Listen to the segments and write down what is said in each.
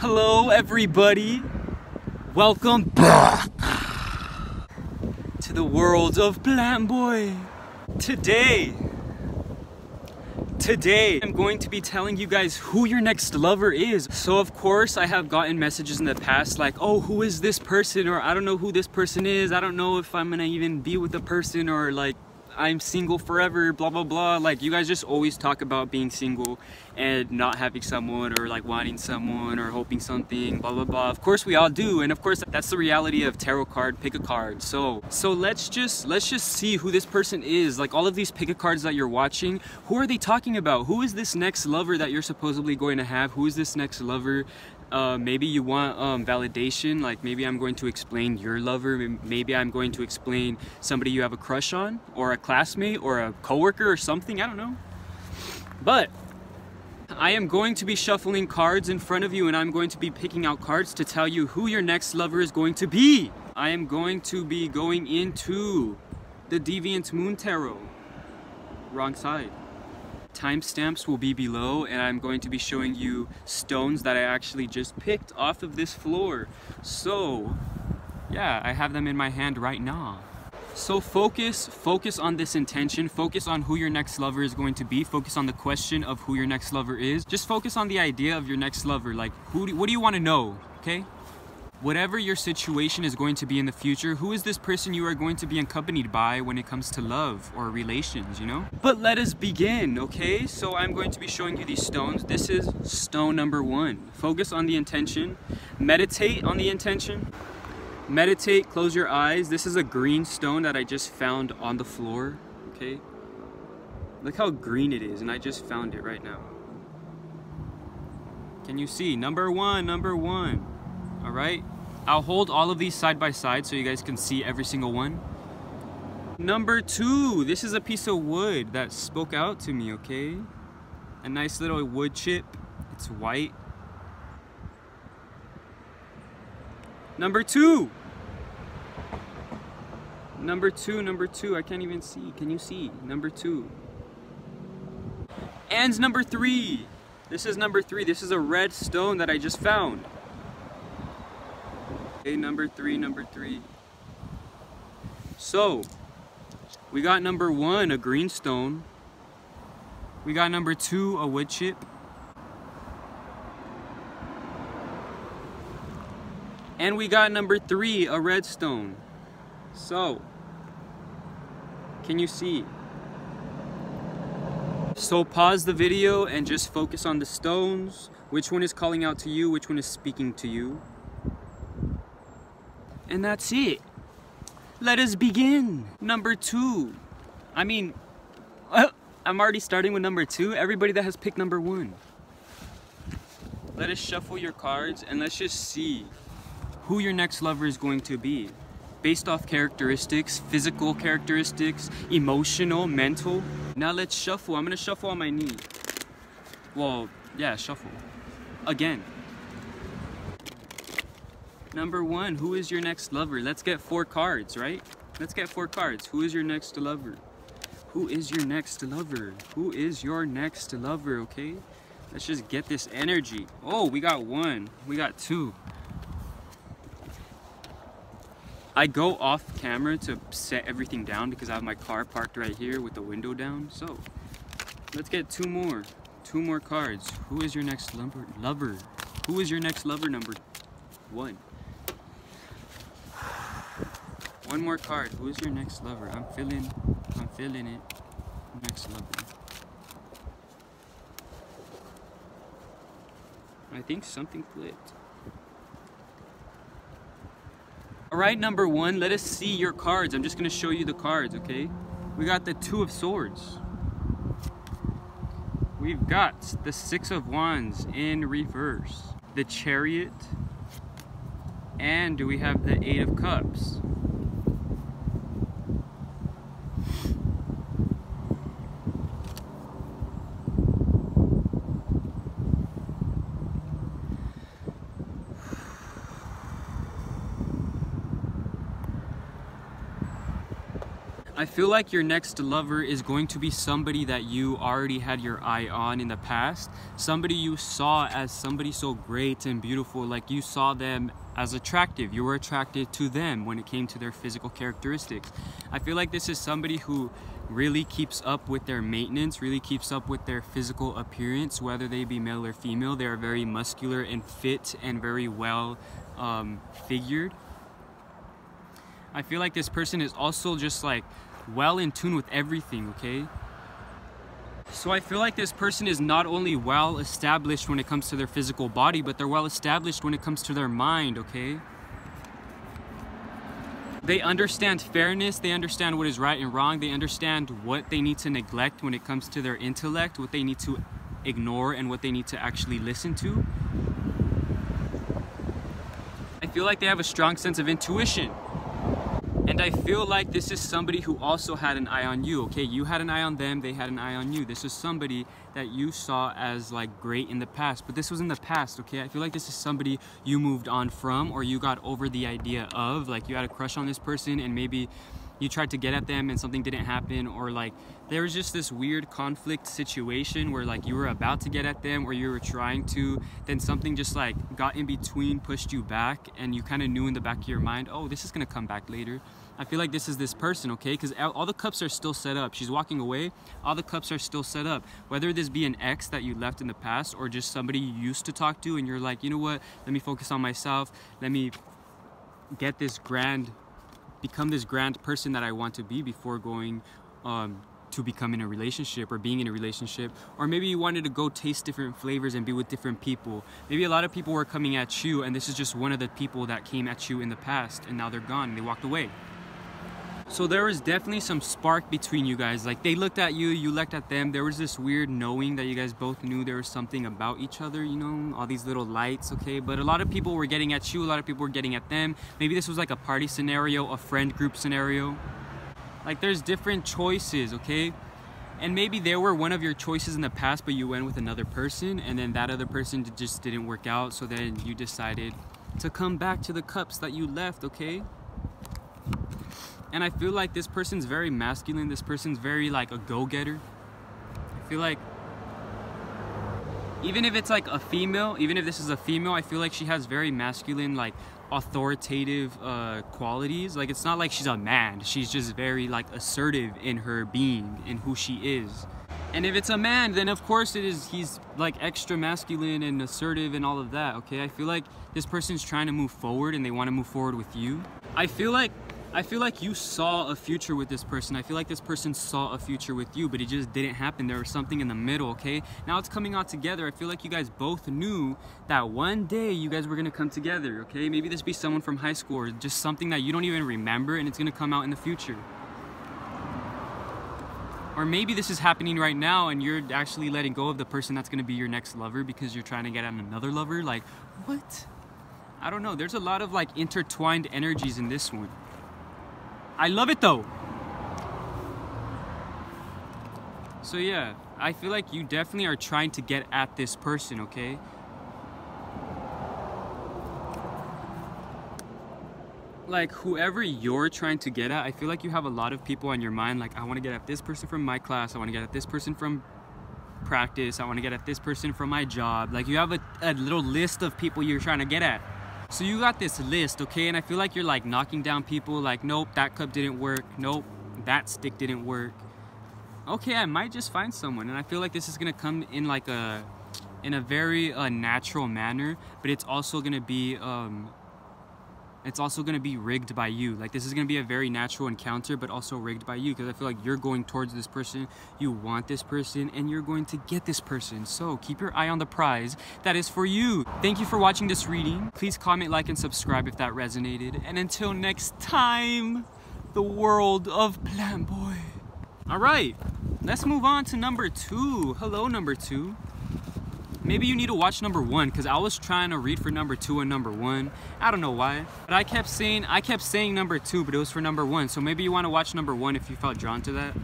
Hello, everybody. Welcome back to the world of Plant Boy. Today, today, I'm going to be telling you guys who your next lover is. So, of course, I have gotten messages in the past like, oh, who is this person? Or I don't know who this person is. I don't know if I'm gonna even be with the person or like I'm single forever, blah, blah, blah. Like, you guys just always talk about being single and not having someone or like wanting someone or hoping something, blah, blah, blah. Of course, we all do. And of course, that's the reality of tarot card, pick a card. So, so let's just, let's just see who this person is. Like all of these pick a cards that you're watching, who are they talking about? Who is this next lover that you're supposedly going to have? Who is this next lover uh, maybe you want um, validation like maybe I'm going to explain your lover maybe I'm going to explain somebody you have a crush on or a classmate or a coworker or something I don't know. But I am going to be shuffling cards in front of you and I'm going to be picking out cards to tell you who your next lover is going to be. I am going to be going into the Deviant Moon Tarot. Wrong side Timestamps will be below and I'm going to be showing you stones that I actually just picked off of this floor. So, yeah, I have them in my hand right now. So focus, focus on this intention, focus on who your next lover is going to be, focus on the question of who your next lover is. Just focus on the idea of your next lover, like who do, what do you want to know, okay? Whatever your situation is going to be in the future, who is this person you are going to be accompanied by when it comes to love or relations, you know? But let us begin, okay? So I'm going to be showing you these stones. This is stone number one. Focus on the intention. Meditate on the intention. Meditate, close your eyes. This is a green stone that I just found on the floor, okay? Look how green it is, and I just found it right now. Can you see? Number one, number one all right? I'll hold all of these side by side so you guys can see every single one. Number two, this is a piece of wood that spoke out to me, okay? A nice little wood chip. It's white. Number two. Number two, number two. I can't even see. Can you see? Number two. And number three. This is number three. This is a red stone that I just found. Okay, number three, number three. So, we got number one, a greenstone. We got number two, a wood chip. And we got number three, a redstone. So, can you see? So pause the video and just focus on the stones. Which one is calling out to you? Which one is speaking to you? And that's it. Let us begin. Number two. I mean, I'm already starting with number two. Everybody that has picked number one. Let us shuffle your cards and let's just see who your next lover is going to be. Based off characteristics, physical characteristics, emotional, mental. Now let's shuffle. I'm gonna shuffle on my knee. Well, yeah, shuffle. Again. Number one, who is your next lover? Let's get four cards, right? Let's get four cards. Who is your next lover? Who is your next lover? Who is your next lover, okay? Let's just get this energy. Oh, we got one. We got two. I go off camera to set everything down because I have my car parked right here with the window down. So, let's get two more. Two more cards. Who is your next lover? Lover. Who is your next lover number one? One more card. Who is your next lover? I'm feeling, I'm feeling it. Next lover. I think something flipped. All right, number one, let us see your cards. I'm just gonna show you the cards, okay? We got the Two of Swords. We've got the Six of Wands in reverse. The Chariot. And do we have the Eight of Cups? I feel like your next lover is going to be somebody that you already had your eye on in the past. Somebody you saw as somebody so great and beautiful, like you saw them as attractive. You were attracted to them when it came to their physical characteristics. I feel like this is somebody who really keeps up with their maintenance, really keeps up with their physical appearance, whether they be male or female. They are very muscular and fit and very well um, figured. I feel like this person is also just like well in tune with everything, okay? So I feel like this person is not only well established when it comes to their physical body, but they're well established when it comes to their mind, okay? They understand fairness, they understand what is right and wrong, they understand what they need to neglect when it comes to their intellect, what they need to ignore, and what they need to actually listen to. I feel like they have a strong sense of intuition. And I feel like this is somebody who also had an eye on you, okay? You had an eye on them, they had an eye on you. This is somebody that you saw as like great in the past, but this was in the past, okay? I feel like this is somebody you moved on from or you got over the idea of, like you had a crush on this person and maybe you tried to get at them and something didn't happen or like there was just this weird conflict situation where like you were about to get at them or you were trying to then something just like got in between pushed you back and you kind of knew in the back of your mind oh this is gonna come back later I feel like this is this person, okay? Because all the cups are still set up. She's walking away, all the cups are still set up. Whether this be an ex that you left in the past or just somebody you used to talk to and you're like, you know what, let me focus on myself, let me get this grand become this grand person that I want to be before going um, to become in a relationship or being in a relationship. Or maybe you wanted to go taste different flavors and be with different people. Maybe a lot of people were coming at you and this is just one of the people that came at you in the past and now they're gone. They walked away so there was definitely some spark between you guys. Like they looked at you you looked at them. There was this weird knowing that you guys both knew there was something about each other you know all these little lights okay? But a lot of people were getting at you a lot of people were getting at them. Maybe this was like a party scenario a friend group scenario. Like there's different choices okay? And maybe they were one of your choices in the past but you went with another person and then that other person just didn't work out. So then you decided to come back to the cups that you left okay and I feel like this person's very masculine. This person's very like a go-getter. I feel like even if it's like a female, even if this is a female, I feel like she has very masculine, like authoritative uh, qualities. Like it's not like she's a man. She's just very like assertive in her being and who she is. And if it's a man, then of course it is. He's like extra masculine and assertive and all of that. Okay, I feel like this person's trying to move forward and they want to move forward with you. I feel like I feel like you saw a future with this person. I feel like this person saw a future with you, but it just didn't happen. There was something in the middle, okay? Now it's coming out together. I feel like you guys both knew that one day you guys were gonna come together, okay? Maybe this be someone from high school or just something that you don't even remember and it's gonna come out in the future. Or maybe this is happening right now and you're actually letting go of the person that's gonna be your next lover because you're trying to get another lover. Like, what? I don't know. There's a lot of like intertwined energies in this one. I love it though. So yeah, I feel like you definitely are trying to get at this person, okay? Like whoever you're trying to get at, I feel like you have a lot of people on your mind. Like I want to get at this person from my class. I want to get at this person from practice. I want to get at this person from my job. Like you have a, a little list of people you're trying to get at. So you got this list, okay? And I feel like you're like knocking down people like, nope, that cup didn't work. Nope, that stick didn't work. Okay, I might just find someone. And I feel like this is gonna come in like a, in a very uh, natural manner, but it's also gonna be um, it's also going to be rigged by you. Like this is going to be a very natural encounter, but also rigged by you because I feel like you're going towards this person, you want this person, and you're going to get this person. So keep your eye on the prize that is for you. Thank you for watching this reading. Please comment, like, and subscribe if that resonated. And until next time, the world of Plant Boy. All right, let's move on to number two. Hello, number two maybe you need to watch number one because I was trying to read for number two and number one. I don't know why, but I kept saying I kept saying number two, but it was for number one. So maybe you want to watch number one if you felt drawn to that.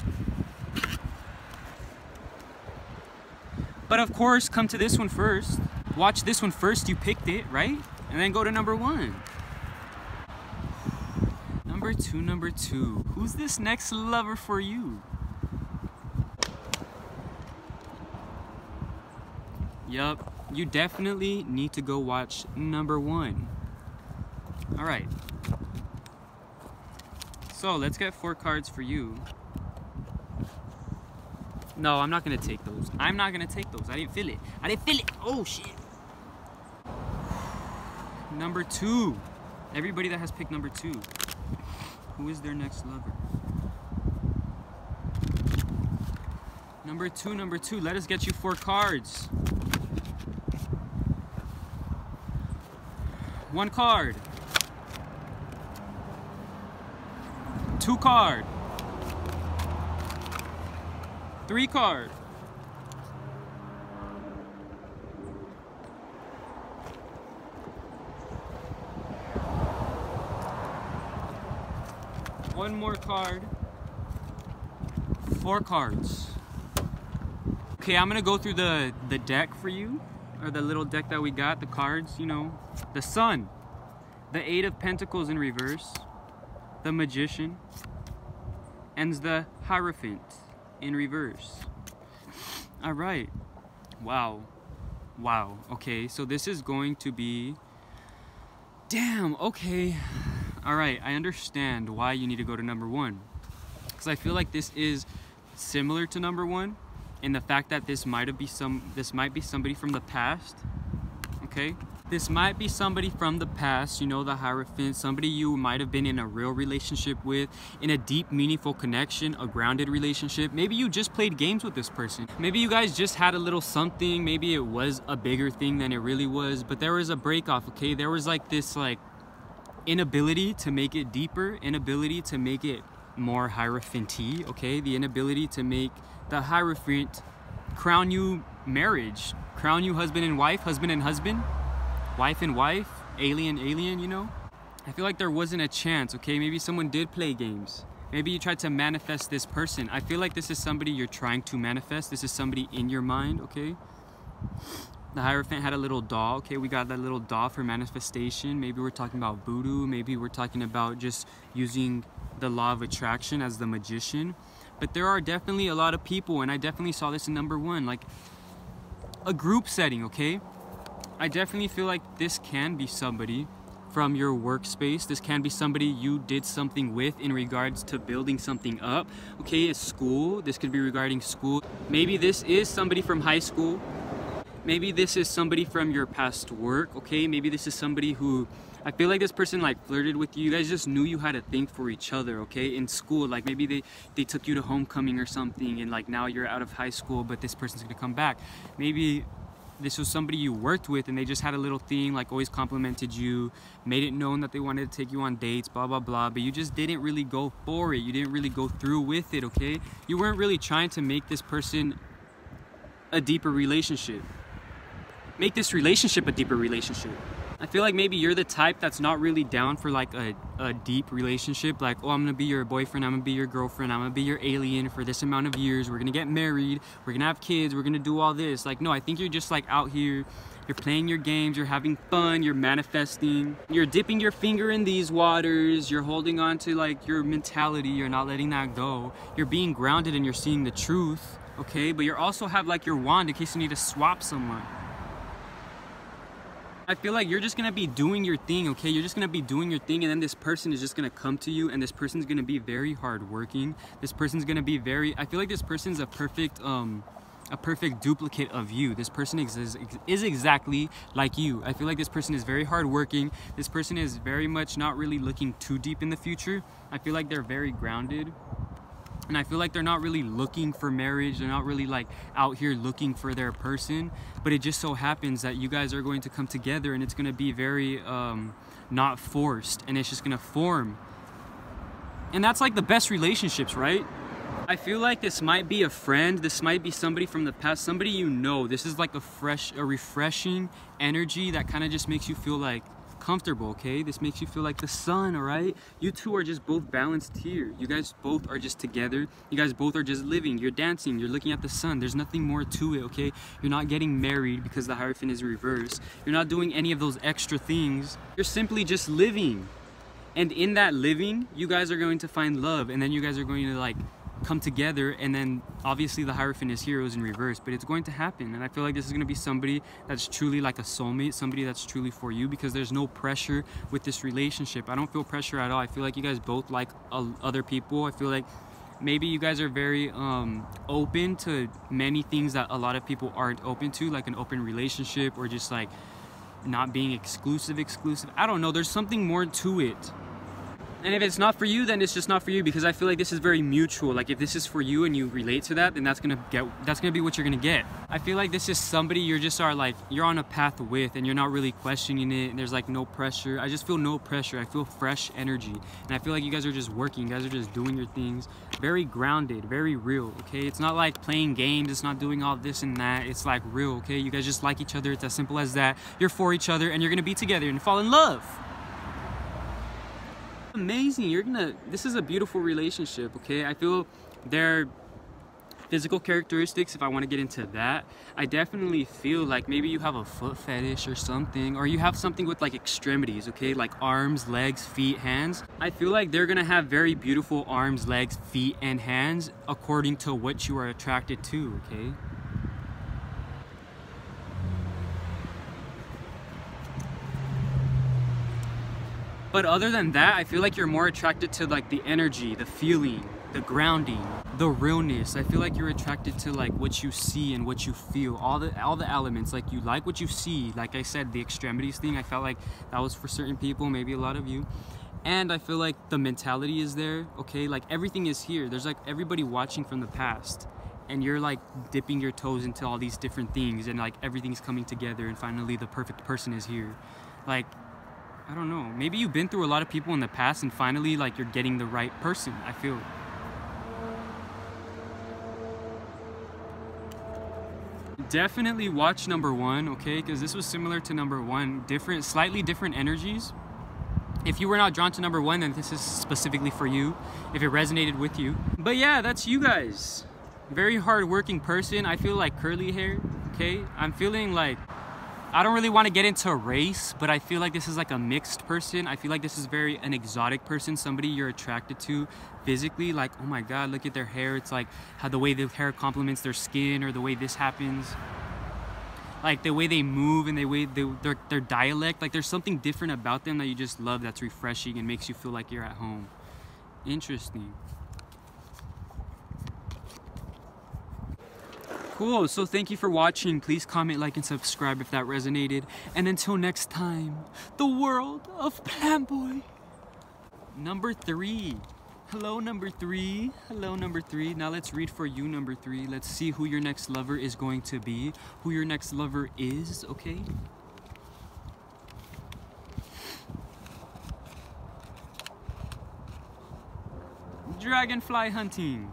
But of course, come to this one first. Watch this one first. You picked it, right? And then go to number one. Number two, number two. Who's this next lover for you? Yup, you definitely need to go watch number one. Alright. So let's get four cards for you. No, I'm not gonna take those. I'm not gonna take those. I didn't feel it. I didn't feel it. Oh shit. Number two. Everybody that has picked number two. Who is their next lover? Number two, number two. Let us get you four cards. One card. Two card. Three card. One more card. Four cards. Okay, I'm gonna go through the, the deck for you, or the little deck that we got, the cards, you know. The Sun, the Eight of Pentacles in reverse, the Magician, and the Hierophant in reverse. All right. Wow. Wow. Okay, so this is going to be... Damn, okay. All right, I understand why you need to go to number one. Because I feel like this is similar to number one in the fact that this might be some this might be somebody from the past. Okay? This might be somebody from the past, you know, the Hierophant, somebody you might have been in a real relationship with, in a deep, meaningful connection, a grounded relationship. Maybe you just played games with this person. Maybe you guys just had a little something. Maybe it was a bigger thing than it really was, but there was a break off, okay? There was like this, like, inability to make it deeper, inability to make it more hierophanty, okay? The inability to make the hierophant crown you marriage, crown you husband and wife, husband and husband, wife and wife, alien, alien, you know? I feel like there wasn't a chance, okay? Maybe someone did play games. Maybe you tried to manifest this person. I feel like this is somebody you're trying to manifest. This is somebody in your mind, okay? The Hierophant had a little doll. Okay, we got that little doll for manifestation. Maybe we're talking about voodoo. Maybe we're talking about just using the law of attraction as the magician. But there are definitely a lot of people, and I definitely saw this in number one, like a group setting, okay? I definitely feel like this can be somebody from your workspace. This can be somebody you did something with in regards to building something up. Okay, it's school. This could be regarding school. Maybe this is somebody from high school. Maybe this is somebody from your past work. Okay, maybe this is somebody who I feel like this person like flirted with you. You guys just knew you had a thing for each other, okay? In school, like maybe they, they took you to homecoming or something and like now you're out of high school, but this person's gonna come back. Maybe this was somebody you worked with and they just had a little thing like always complimented you made it known that they wanted to take you on dates blah blah blah but you just didn't really go for it. You didn't really go through with it okay? You weren't really trying to make this person a deeper relationship. Make this relationship a deeper relationship I feel like maybe you're the type that's not really down for like a, a deep relationship. Like, oh, I'm gonna be your boyfriend, I'm gonna be your girlfriend, I'm gonna be your alien for this amount of years. We're gonna get married, we're gonna have kids, we're gonna do all this. Like, no, I think you're just like out here, you're playing your games, you're having fun, you're manifesting, you're dipping your finger in these waters, you're holding on to like your mentality, you're not letting that go. You're being grounded and you're seeing the truth, okay? But you also have like your wand in case you need to swap someone. I feel like you're just gonna be doing your thing, okay? You're just gonna be doing your thing, and then this person is just gonna come to you, and this person's gonna be very hardworking. This person's gonna be very. I feel like this person's a perfect, um, a perfect duplicate of you. This person is, is exactly like you. I feel like this person is very hardworking. This person is very much not really looking too deep in the future. I feel like they're very grounded and I feel like they're not really looking for marriage. They're not really like out here looking for their person. But it just so happens that you guys are going to come together and it's going to be very um, not forced and it's just going to form. And that's like the best relationships, right? I feel like this might be a friend. This might be somebody from the past, somebody you know. This is like a fresh, a refreshing energy that kind of just makes you feel like comfortable, okay? This makes you feel like the sun, all right? You two are just both balanced here. You guys both are just together. You guys both are just living. You're dancing. You're looking at the sun. There's nothing more to it, okay? You're not getting married because the Hierophant is reversed. You're not doing any of those extra things. You're simply just living. And in that living, you guys are going to find love, and then you guys are going to like come together and then obviously the Hierophant is heroes in reverse but it's going to happen and I feel like this is going to be somebody that's truly like a soulmate somebody that's truly for you because there's no pressure with this relationship. I don't feel pressure at all. I feel like you guys both like other people. I feel like maybe you guys are very um, open to many things that a lot of people aren't open to like an open relationship or just like not being exclusive exclusive. I don't know. There's something more to it and if it's not for you, then it's just not for you because I feel like this is very mutual. Like if this is for you and you relate to that, then that's gonna get that's gonna be what you're gonna get. I feel like this is somebody you're just are like you're on a path with and you're not really questioning it. And there's like no pressure. I just feel no pressure. I feel fresh energy. And I feel like you guys are just working, you guys are just doing your things. Very grounded, very real, okay? It's not like playing games, it's not doing all this and that. It's like real, okay? You guys just like each other. It's as simple as that. You're for each other and you're gonna be together and fall in love amazing. You're gonna, this is a beautiful relationship, okay? I feel their physical characteristics, if I wanna get into that, I definitely feel like maybe you have a foot fetish or something, or you have something with like extremities, okay? Like arms, legs, feet, hands. I feel like they're gonna have very beautiful arms, legs, feet, and hands according to what you are attracted to, okay? But other than that, I feel like you're more attracted to like the energy, the feeling, the grounding, the realness. I feel like you're attracted to like what you see and what you feel. All the all the elements. Like you like what you see. Like I said, the extremities thing, I felt like that was for certain people, maybe a lot of you. And I feel like the mentality is there, okay? Like everything is here. There's like everybody watching from the past and you're like dipping your toes into all these different things and like everything's coming together and finally the perfect person is here. Like I don't know. Maybe you've been through a lot of people in the past and finally like you're getting the right person, I feel. Definitely watch number one, okay? Because this was similar to number one. Different, slightly different energies. If you were not drawn to number one, then this is specifically for you. If it resonated with you. But yeah, that's you guys. Very hard-working person. I feel like curly hair, okay? I'm feeling like I don't really want to get into race, but I feel like this is like a mixed person. I feel like this is very an exotic person, somebody you're attracted to physically. Like, oh my God, look at their hair. It's like how the way the hair complements their skin or the way this happens. Like the way they move and the way they, their, their dialect. Like there's something different about them that you just love that's refreshing and makes you feel like you're at home. Interesting. Cool, so thank you for watching. Please comment, like, and subscribe if that resonated. And until next time, the world of Plantboy. Number three. Hello, number three. Hello, number three. Now let's read for you, number three. Let's see who your next lover is going to be. Who your next lover is, okay? Dragonfly hunting.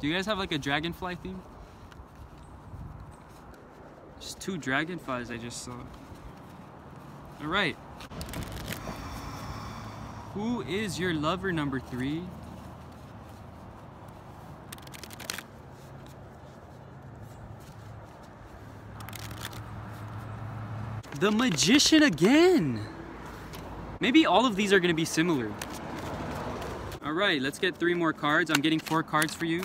Do you guys have like a dragonfly theme? Just two dragonflies I just saw. Alright. Who is your lover number three? The Magician again! Maybe all of these are gonna be similar. Alright, let's get three more cards. I'm getting four cards for you.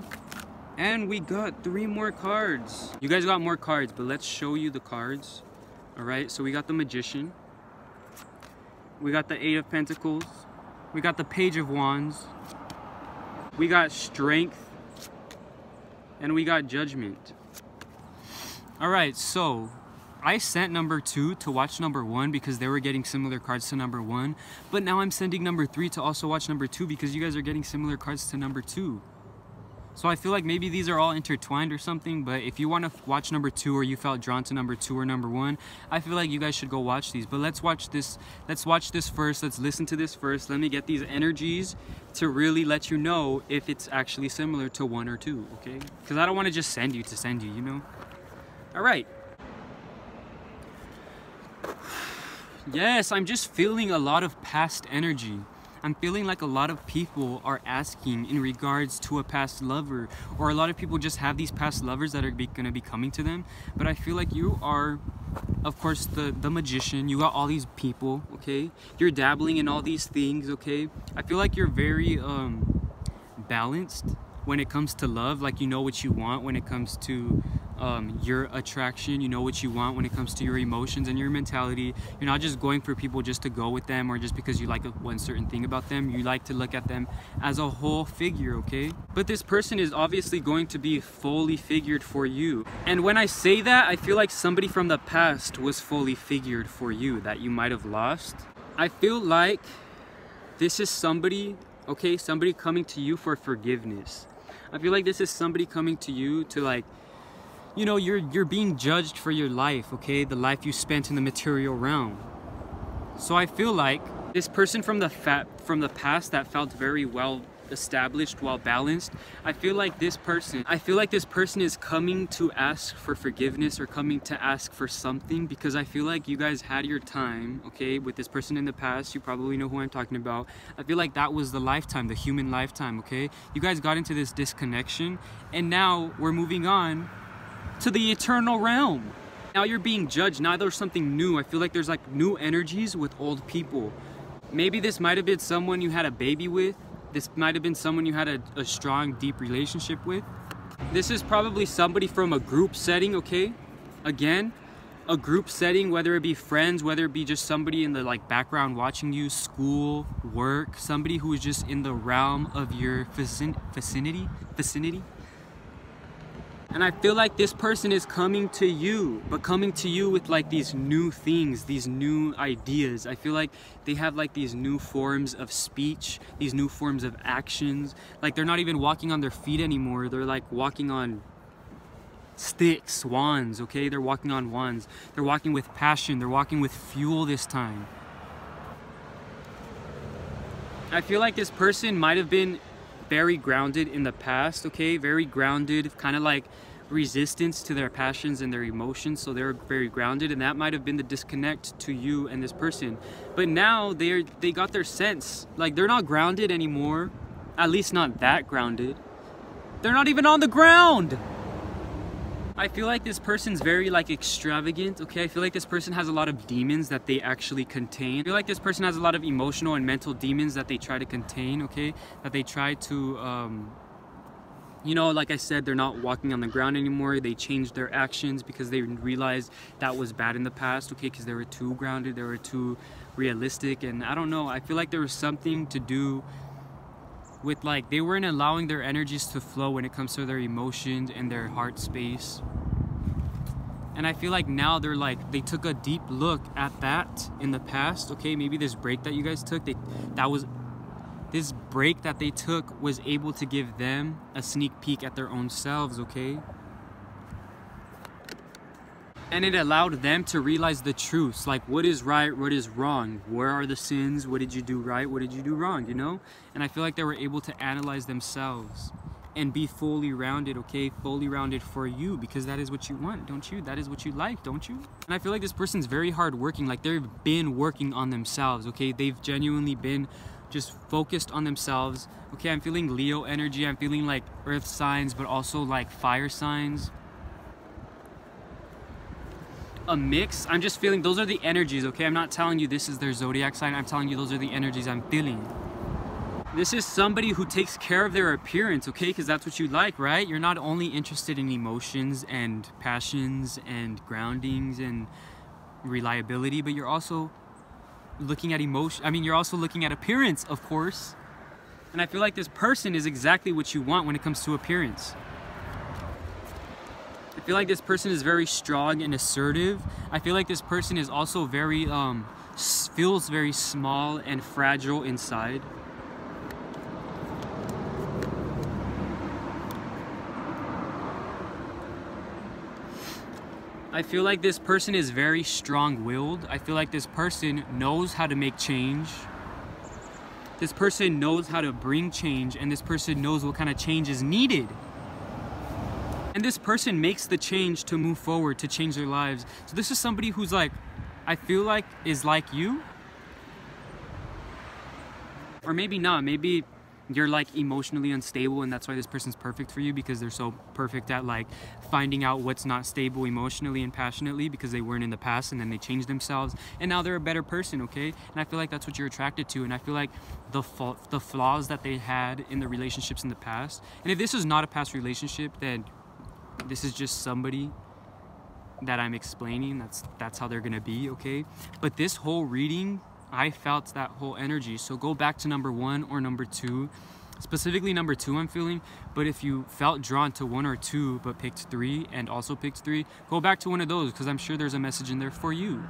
And we got three more cards. You guys got more cards, but let's show you the cards. All right, so we got the Magician. We got the Eight of Pentacles. We got the Page of Wands. We got Strength. And we got Judgment. All right, so I sent number two to watch number one because they were getting similar cards to number one. But now I'm sending number three to also watch number two because you guys are getting similar cards to number two. So I feel like maybe these are all intertwined or something, but if you want to watch number two or you felt drawn to number two or number one, I feel like you guys should go watch these. But let's watch this, let's watch this first, let's listen to this first. Let me get these energies to really let you know if it's actually similar to one or two, okay? Because I don't want to just send you to send you, you know? All right. Yes, I'm just feeling a lot of past energy. I'm feeling like a lot of people are asking in regards to a past lover, or a lot of people just have these past lovers that are going to be coming to them. But I feel like you are, of course, the, the magician. You got all these people, okay? You're dabbling in all these things, okay? I feel like you're very um, balanced when it comes to love. Like you know what you want when it comes to um, your attraction, you know what you want when it comes to your emotions and your mentality. You're not just going for people just to go with them or just because you like one certain thing about them. You like to look at them as a whole figure, okay? But this person is obviously going to be fully figured for you. And when I say that, I feel like somebody from the past was fully figured for you that you might have lost. I feel like this is somebody, okay, somebody coming to you for forgiveness. I feel like this is somebody coming to you to like you know, you're you're being judged for your life, okay? The life you spent in the material realm. So I feel like this person from the fat from the past that felt very well established, well balanced. I feel like this person, I feel like this person is coming to ask for forgiveness or coming to ask for something because I feel like you guys had your time, okay, with this person in the past. You probably know who I'm talking about. I feel like that was the lifetime, the human lifetime, okay? You guys got into this disconnection and now we're moving on to the eternal realm. Now you're being judged. Now there's something new. I feel like there's like new energies with old people. Maybe this might have been someone you had a baby with. This might have been someone you had a, a strong, deep relationship with. This is probably somebody from a group setting, okay? Again, a group setting, whether it be friends, whether it be just somebody in the like background watching you, school, work, somebody who is just in the realm of your vicinity, vicinity. And I feel like this person is coming to you, but coming to you with like these new things, these new ideas. I feel like they have like these new forms of speech, these new forms of actions. Like they're not even walking on their feet anymore. They're like walking on sticks, wands, okay? They're walking on wands. They're walking with passion. They're walking with fuel this time. I feel like this person might have been very grounded in the past, okay? Very grounded, kind of like resistance to their passions and their emotions, so they're very grounded, and that might have been the disconnect to you and this person. But now they're they got their sense. Like they're not grounded anymore. At least not that grounded. They're not even on the ground. I feel like this person's very like extravagant, okay? I feel like this person has a lot of demons that they actually contain. I feel like this person has a lot of emotional and mental demons that they try to contain, okay? That they try to, um, you know, like I said, they're not walking on the ground anymore. They changed their actions because they realized that was bad in the past, okay? Because they were too grounded, they were too realistic. And I don't know, I feel like there was something to do with like they weren't allowing their energies to flow when it comes to their emotions and their heart space. And i feel like now they're like they took a deep look at that in the past okay? Maybe this break that you guys took they that was this break that they took was able to give them a sneak peek at their own selves okay and it allowed them to realize the truths like what is right what is wrong? Where are the sins? What did you do right? What did you do wrong you know? And i feel like they were able to analyze themselves and be fully rounded okay? Fully rounded for you because that is what you want don't you? That is what you like don't you? And i feel like this person's very hard working like they've been working on themselves okay? They've genuinely been just focused on themselves okay? I'm feeling leo energy i'm feeling like earth signs but also like fire signs a mix. I'm just feeling those are the energies, okay? I'm not telling you this is their zodiac sign. I'm telling you those are the energies I'm feeling. This is somebody who takes care of their appearance, okay? Because that's what you like, right? You're not only interested in emotions and passions and groundings and reliability, but you're also looking at emotion. I mean, you're also looking at appearance, of course. And I feel like this person is exactly what you want when it comes to appearance. I feel like this person is very strong and assertive. I feel like this person is also very, um, feels very small and fragile inside. I feel like this person is very strong-willed. I feel like this person knows how to make change. This person knows how to bring change and this person knows what kind of change is needed. And this person makes the change to move forward, to change their lives. So this is somebody who's like, I feel like is like you. Or maybe not. Maybe you're like emotionally unstable and that's why this person's perfect for you because they're so perfect at like finding out what's not stable emotionally and passionately because they weren't in the past and then they changed themselves and now they're a better person okay and i feel like that's what you're attracted to and i feel like the the flaws that they had in the relationships in the past and if this is not a past relationship then this is just somebody that i'm explaining that's that's how they're gonna be okay but this whole reading I felt that whole energy. So go back to number one or number two. Specifically number two I'm feeling, but if you felt drawn to one or two but picked three and also picked three, go back to one of those because I'm sure there's a message in there for you.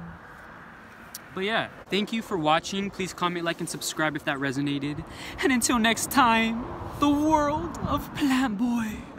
But yeah, thank you for watching. Please comment, like, and subscribe if that resonated. And until next time, the world of Plant Boy.